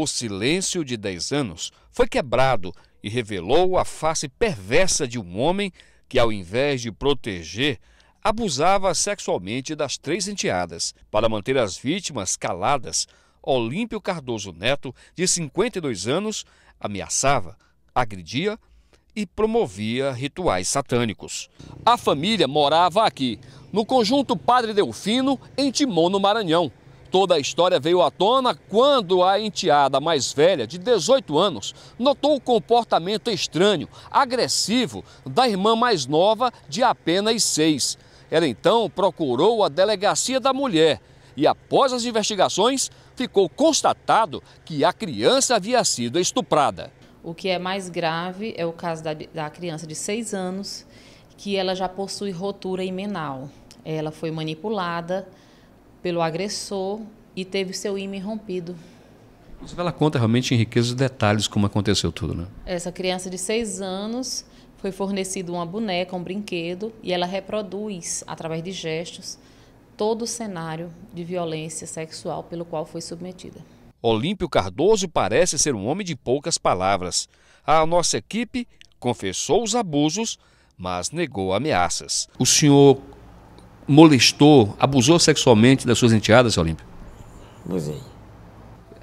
O silêncio de 10 anos foi quebrado e revelou a face perversa de um homem que, ao invés de proteger, abusava sexualmente das três enteadas. Para manter as vítimas caladas, Olímpio Cardoso Neto, de 52 anos, ameaçava, agredia e promovia rituais satânicos. A família morava aqui, no conjunto Padre Delfino, em Timon, no Maranhão. Toda a história veio à tona quando a enteada mais velha, de 18 anos, notou o comportamento estranho, agressivo, da irmã mais nova, de apenas seis. Ela então procurou a delegacia da mulher e, após as investigações, ficou constatado que a criança havia sido estuprada. O que é mais grave é o caso da, da criança de seis anos, que ela já possui rotura imenal. Ela foi manipulada pelo agressor e teve seu ímã rompido. Ela conta realmente em riquezos detalhes como aconteceu tudo, né? Essa criança de seis anos foi fornecido uma boneca, um brinquedo, e ela reproduz, através de gestos, todo o cenário de violência sexual pelo qual foi submetida. Olímpio Cardoso parece ser um homem de poucas palavras. A nossa equipe confessou os abusos, mas negou ameaças. O senhor molestou, abusou sexualmente das suas enteadas, Olímpio? Abusei.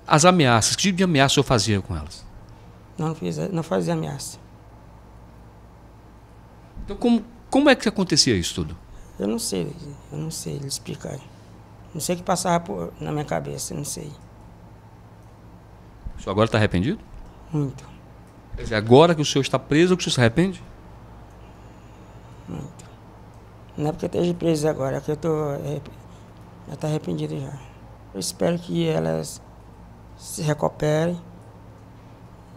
As ameaças, que tipo de ameaça senhor fazia com elas? Não, fiz, não fazia ameaça. Então, como, como é que acontecia isso tudo? Eu não sei, eu não sei explicar. Não sei o que passava por, na minha cabeça, não sei. O senhor agora está arrependido? Muito. Quer dizer, agora que o senhor está preso, o senhor se arrepende? Muito. Não é porque eu esteja preso agora, é que eu tô, é, já estou arrependido já. Eu espero que elas se recuperem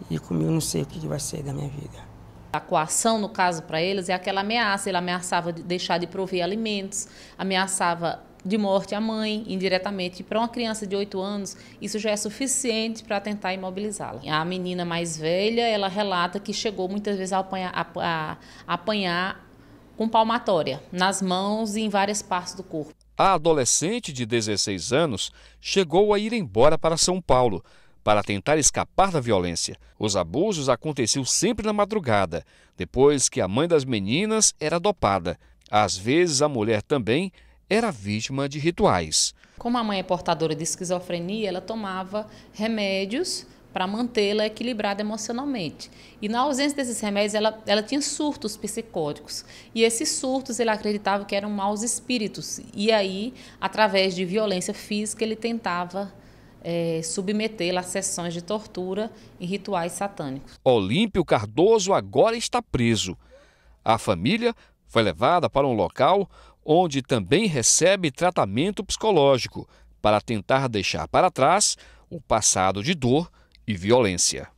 e comigo não sei o que vai ser da minha vida. A coação, no caso, para eles, é aquela ameaça. Ele ameaçava de deixar de prover alimentos, ameaçava de morte a mãe, indiretamente. Para uma criança de 8 anos, isso já é suficiente para tentar imobilizá-la. A menina mais velha, ela relata que chegou muitas vezes a apanhar, a, a apanhar com palmatória, nas mãos e em várias partes do corpo. A adolescente de 16 anos chegou a ir embora para São Paulo para tentar escapar da violência. Os abusos aconteciam sempre na madrugada, depois que a mãe das meninas era dopada. Às vezes a mulher também era vítima de rituais. Como a mãe é portadora de esquizofrenia, ela tomava remédios para mantê-la equilibrada emocionalmente. E na ausência desses remédios, ela, ela tinha surtos psicóticos. E esses surtos ele acreditava que eram maus espíritos. E aí, através de violência física, ele tentava é, submetê-la a sessões de tortura e rituais satânicos. Olímpio Cardoso agora está preso. A família foi levada para um local onde também recebe tratamento psicológico para tentar deixar para trás o passado de dor e violência.